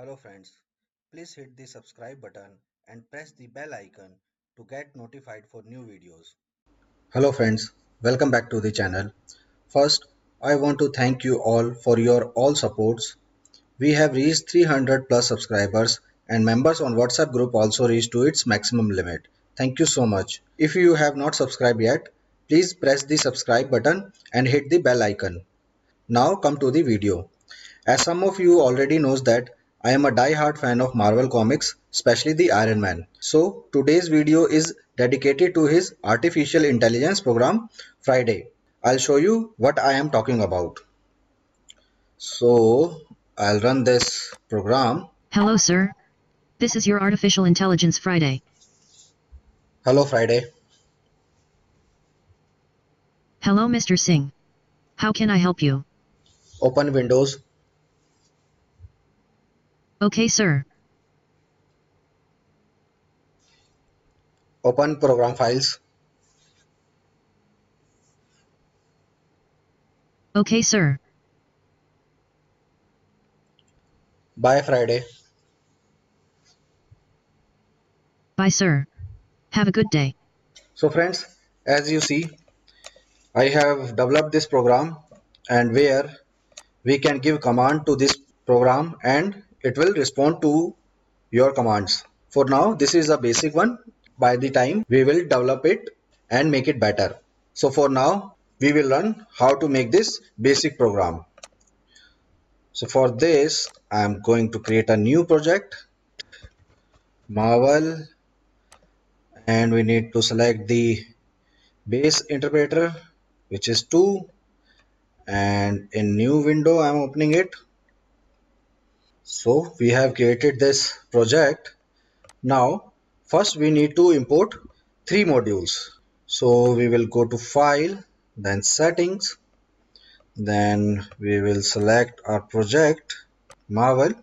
Hello friends, please hit the subscribe button and press the bell icon to get notified for new videos. Hello friends, welcome back to the channel. First, I want to thank you all for your all supports. We have reached 300 plus subscribers and members on WhatsApp group also reached to its maximum limit. Thank you so much. If you have not subscribed yet, please press the subscribe button and hit the bell icon. Now come to the video. As some of you already knows that I am a die-hard fan of Marvel comics, especially the Iron Man. So today's video is dedicated to his artificial intelligence program Friday. I'll show you what I am talking about. So I'll run this program. Hello, sir. This is your Artificial Intelligence Friday. Hello Friday. Hello, Mr. Singh. How can I help you? Open Windows. Okay, sir. Open program files. Okay, sir. Bye Friday. Bye, sir. Have a good day. So friends, as you see, I have developed this program and where we can give command to this program and it will respond to your commands. For now, this is a basic one. By the time we will develop it and make it better. So for now, we will learn how to make this basic program. So for this, I am going to create a new project, Marvel, and we need to select the base interpreter, which is 2 and in new window I'm opening it so we have created this project. Now first we need to import three modules. So we will go to file then settings then we will select our project marvel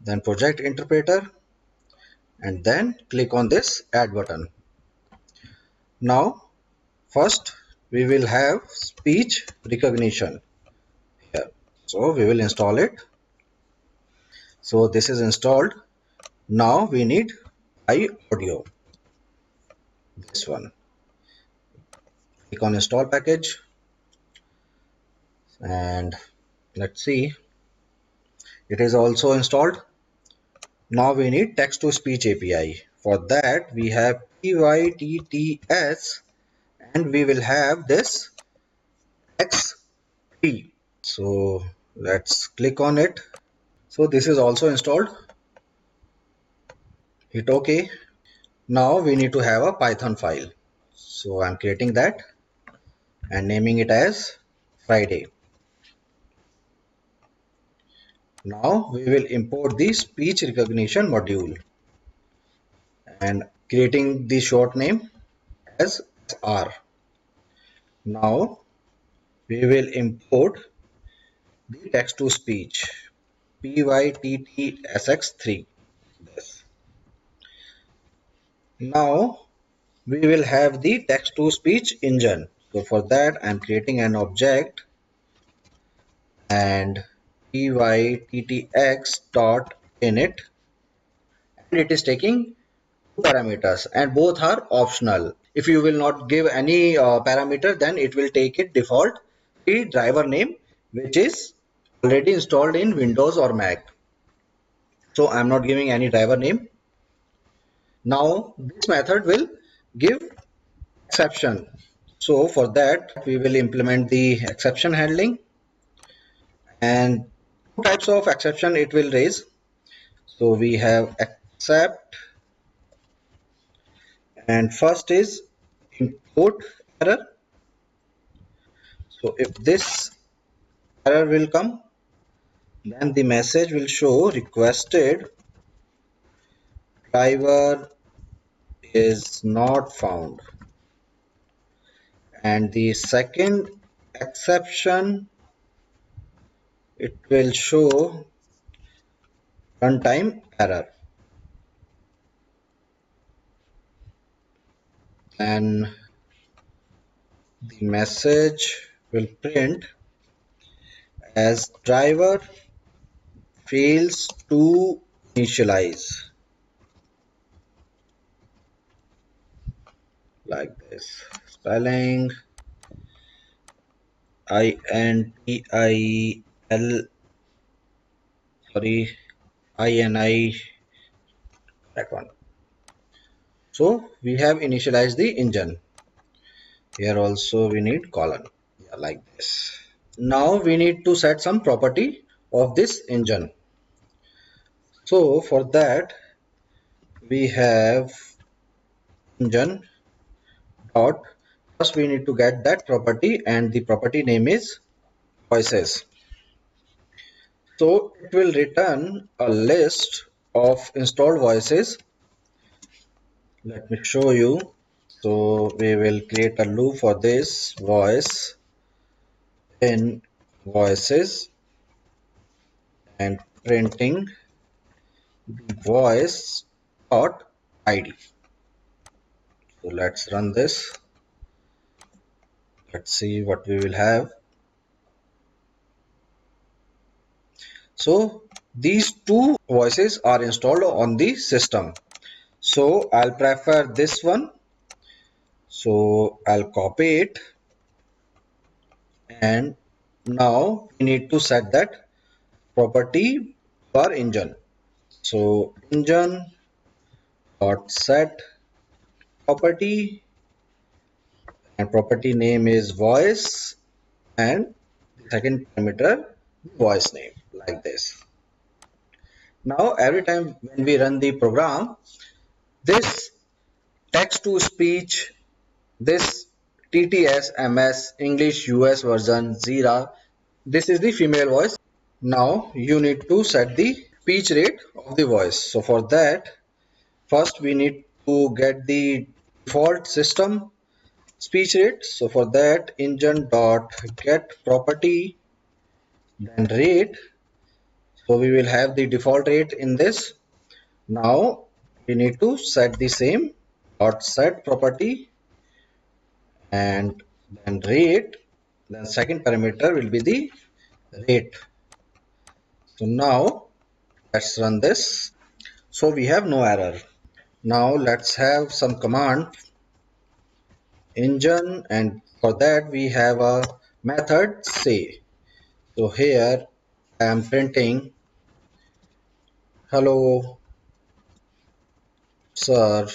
then project interpreter and then click on this add button. Now first we will have speech recognition here. So we will install it so this is installed. Now we need i audio. This one. Click on install package. And let's see. It is also installed. Now we need text to speech api for that we have pytts and we will have this x3 so let's click on it so this is also installed. Hit ok. Now we need to have a python file. So i'm creating that and naming it as friday. Now we will import the speech recognition module and creating the short name as R. Now we will import the text to speech pyttsx3 this now we will have the text to speech engine. So for that i'm creating an object and pyttx dot init and it is taking parameters and both are optional. If you will not give any uh, parameter then it will take it default the driver name which is already installed in windows or mac. So i'm not giving any driver name. Now this method will give exception. So for that we will implement the exception handling. And two types of exception it will raise. So we have except and first is import error. So if this error will come then the message will show requested driver is not found. And the second exception it will show runtime error. And the message will print as driver fails to initialize. Like this. Spelling. I N T I L. Sorry. I N I. That one. So we have initialized the engine. Here also we need colon. Yeah, like this. Now we need to set some property of this engine so for that we have engine dot. First we need to get that property and the property name is voices so it will return a list of installed voices. Let me show you. So we will create a loop for this voice in voices and printing the voice dot id so let's run this. Let's see what we will have. So these two voices are installed on the system. So I'll prefer this one. So I'll copy it. And now we need to set that property for engine so engine dot set property and property name is voice and second parameter voice name like this. Now every time when we run the program this text to speech this TTS MS English US version Zira this is the female voice. Now you need to set the speech rate of the voice. So for that first we need to get the default system speech rate. So for that engine dot get property then rate. So we will have the default rate in this. Now we need to set the same dot set property and then rate. Then second parameter will be the rate. So now let's run this. So we have no error. Now let's have some command. Engine and for that we have a method say so here I am printing. Hello sir.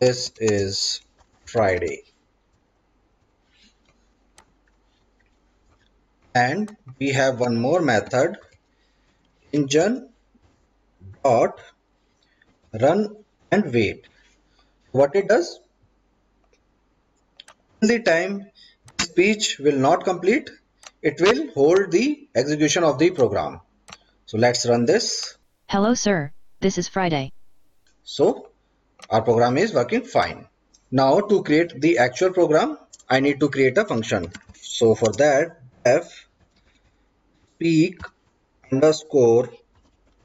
This is Friday. And we have one more method engine dot run and wait. What it does? In the time speech will not complete. It will hold the execution of the program. So let's run this. Hello sir, this is Friday. so our program is working fine. Now to create the actual program i need to create a function. So for that def speak underscore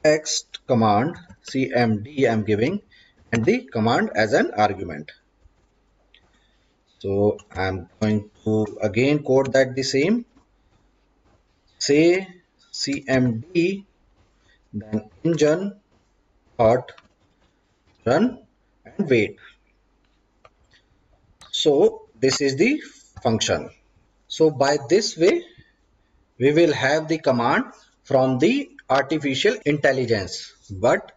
text command cmd i'm giving and the command as an argument. So i'm going to again code that the same. Say cmd then engine dot run and wait. So this is the function. So by this way we will have the command from the artificial intelligence. But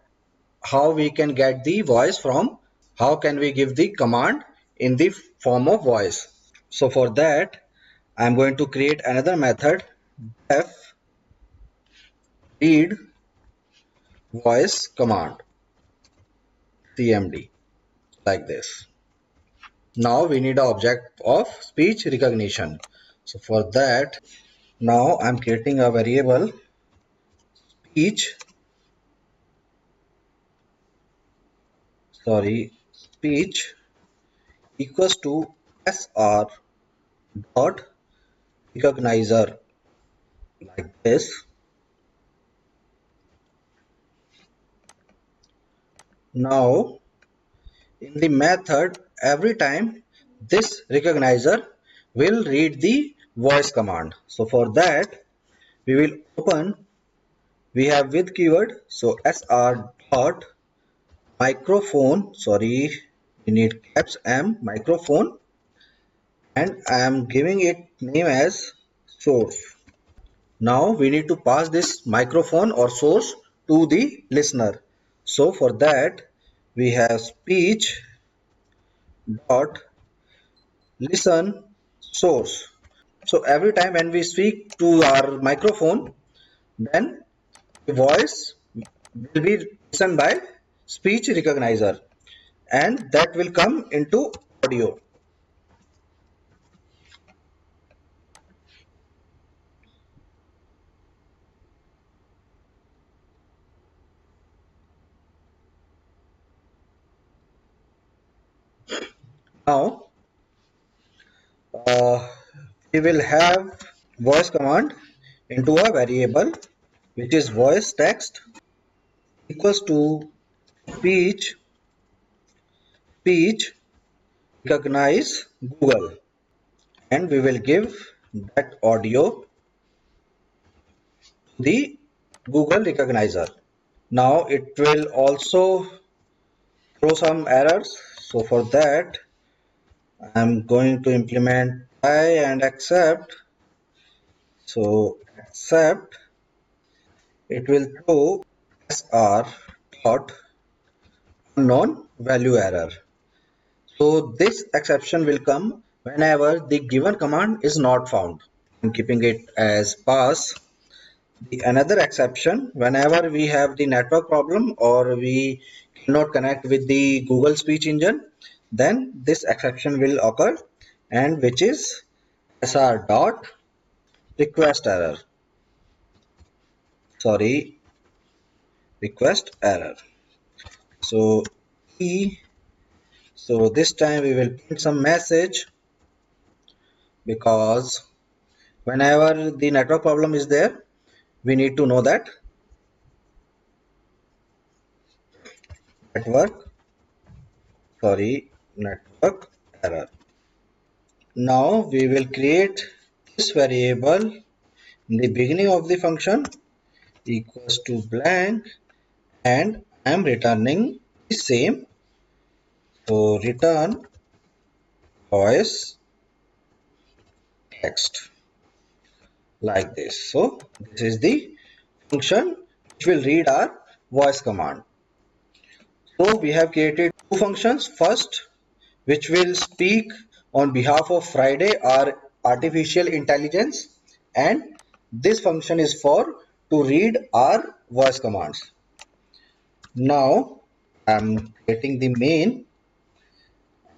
how we can get the voice from how can we give the command in the form of voice? So for that i'm going to create another method def read voice command cmd like this. Now we need an object of speech recognition. So for that now i'm creating a variable speech sorry speech equals to sr dot recognizer like this. Now in the method every time this recognizer will read the voice command. So for that we will open we have with keyword so sr dot microphone sorry we need caps m microphone. And I am giving it name as source. Now we need to pass this microphone or source to the listener. So for that we have speech dot listen source. So every time when we speak to our microphone then voice will be listened by speech recognizer and that will come into audio. Now uh, we will have voice command into a variable which is voice text equals to speech speech recognize google. And we will give that audio to the google recognizer. Now it will also throw some errors. So for that I'm going to implement I and except. So except it will throw sr dot unknown value error. So this exception will come whenever the given command is not found. I'm keeping it as pass. The another exception whenever we have the network problem or we cannot connect with the Google speech engine then this exception will occur and which is sr dot request error sorry request error. So e so this time we will print some message because whenever the network problem is there we need to know that network sorry network error. Now we will create this variable in the beginning of the function equals to blank and I am returning the same. So return voice text like this. So this is the function which will read our voice command. So we have created two functions. First which will speak on behalf of friday our artificial intelligence and this function is for to read our voice commands. Now i'm getting the main.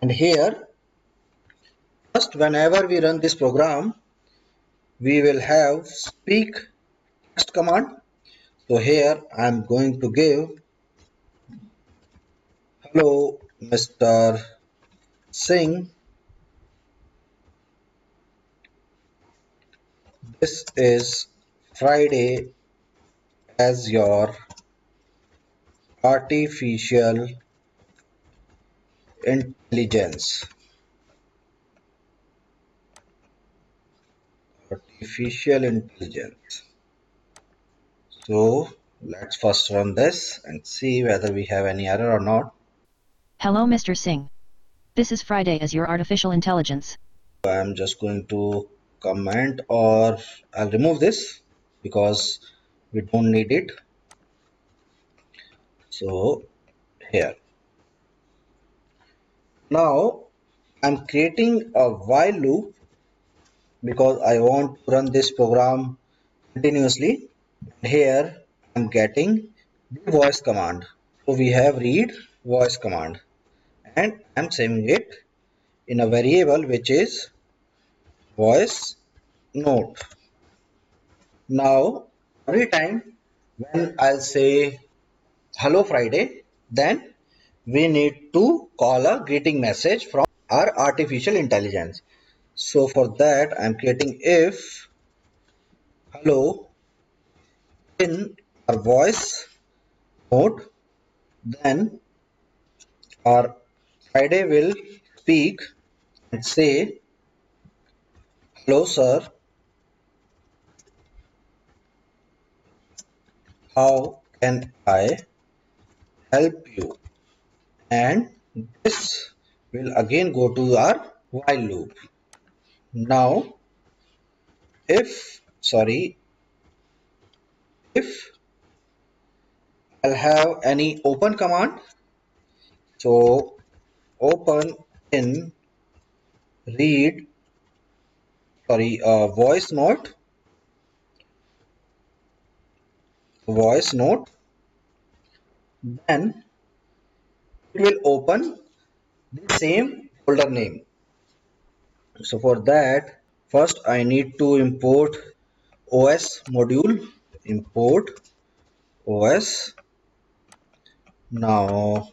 And here first whenever we run this program we will have speak text command. So here i'm going to give hello mr singh. This is friday as your artificial intelligence artificial intelligence so let's first run this and see whether we have any error or not Hello Mr. Singh. This is Friday as your artificial intelligence. i'm just going to comment or i'll remove this because we don't need it. So here. Now i'm creating a while loop because i want to run this program continuously. Here i'm getting the voice command. So we have read voice command and i'm saving it in a variable which is voice note now every time when i'll say hello friday then we need to call a greeting message from our artificial intelligence. So for that i'm creating if hello in our voice mode then our friday will speak and say hello sir how can I help you? And this will again go to our while loop. Now if sorry if I'll have any open command. So open in read sorry uh, voice note voice note then it will open the same folder name. So for that first I need to import OS module import OS now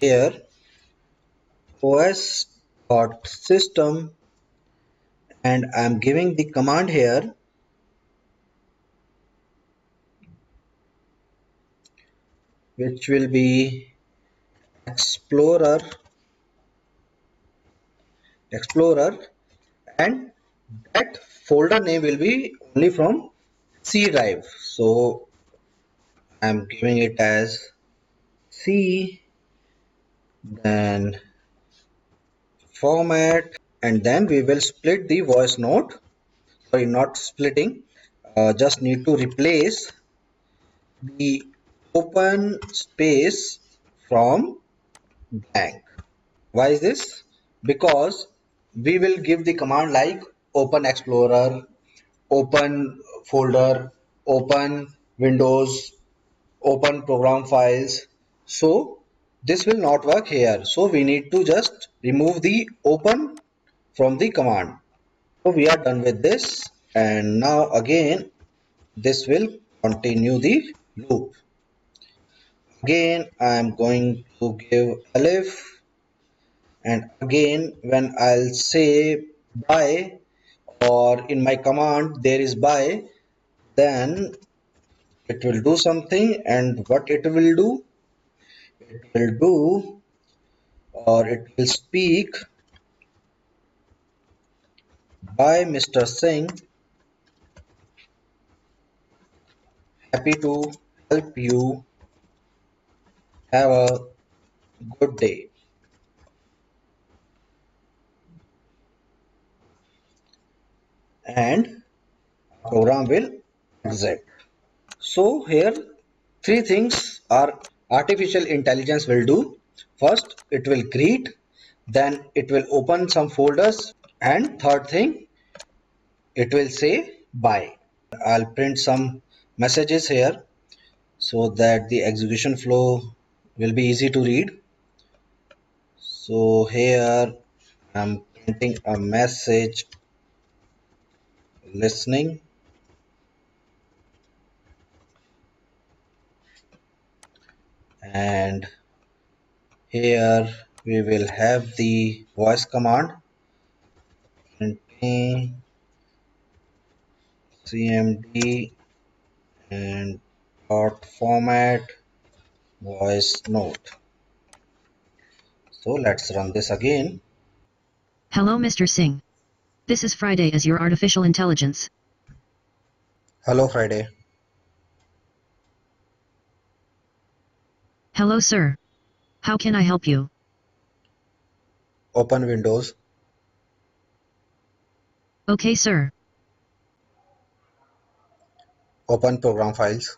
here os dot system and I'm giving the command here which will be explorer explorer and that folder name will be only from C drive. So I'm giving it as C then format and then we will split the voice note. Sorry not splitting. Uh, just need to replace the open space from blank. Why is this? Because we will give the command like open explorer open folder open windows open program files. So this will not work here. So we need to just remove the open from the command. So we are done with this. And now again this will continue the loop again I am going to give elif and again when I'll say by or in my command there is by then it will do something. And what it will do? It will do or it will speak bye Mr. Singh. Happy to help you have a good day. And program will exit. So here three things are artificial intelligence will do. First it will greet then it will open some folders and third thing it will say bye. I'll print some messages here so that the execution flow will be easy to read. So here i'm printing a message. Listening. And here we will have the voice command. Printing cmd and dot format voice note so let's run this again Hello, Mr. Singh. This is Friday as your artificial intelligence. hello friday Hello, sir. How can I help you? open windows Okay, sir. open program files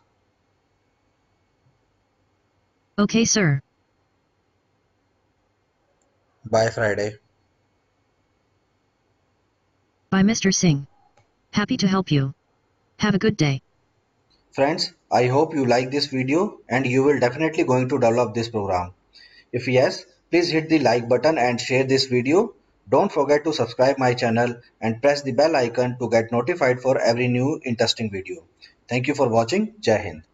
Okay, sir. bye friday Bye Mr. Singh. Happy to help you. Have a good day. Friends, I hope you like this video and you will definitely going to develop this program. If yes, please hit the like button and share this video. Don't forget to subscribe my channel and press the bell icon to get notified for every new interesting video. Thank you for watching. Jai Hind.